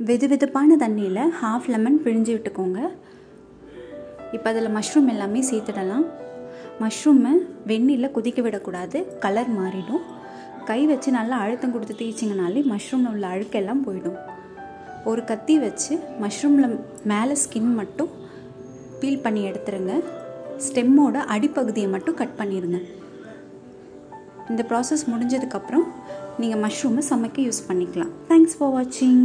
வெது வெதுப்பான தண்ணியில் half lemon பிழிஞ்சு விட்டுக்கோங்க. இப்போ அதில் மஷ்ரூம் எல்லாமே சேர்த்துடலாம். மஷ்ரூமை வெந்நீரில் கொதிக்க விடக்கூடாது. கலர் மாறிடும். கை வச்சு நல்லா அழுத்தம் கொடுத்து தேய்ச்சிங்கனாலே மஷ்ரூமில் உள்ள அழுக்கெல்லாம் போயிடும். ஒரு கத்தி வச்சு மஷ்ரூமில் மேலே ஸ்கின் மட்டும் பீல் பண்ணி எடுத்துருங்க. ஸ்டெம்மோட அடிப்பகுதியை மட்டும் கட் பண்ணிடுங்க இந்த ப்ராசஸ் முடிஞ்சதுக்கப்புறம் நீங்கள் மஷ்ரூமை சமைக்க யூஸ் பண்ணிக்கலாம். தேங்க்ஸ் ஃபார் வாட்சிங்